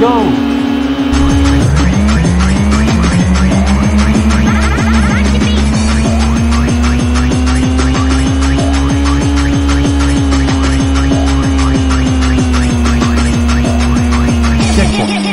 go! checkpoint.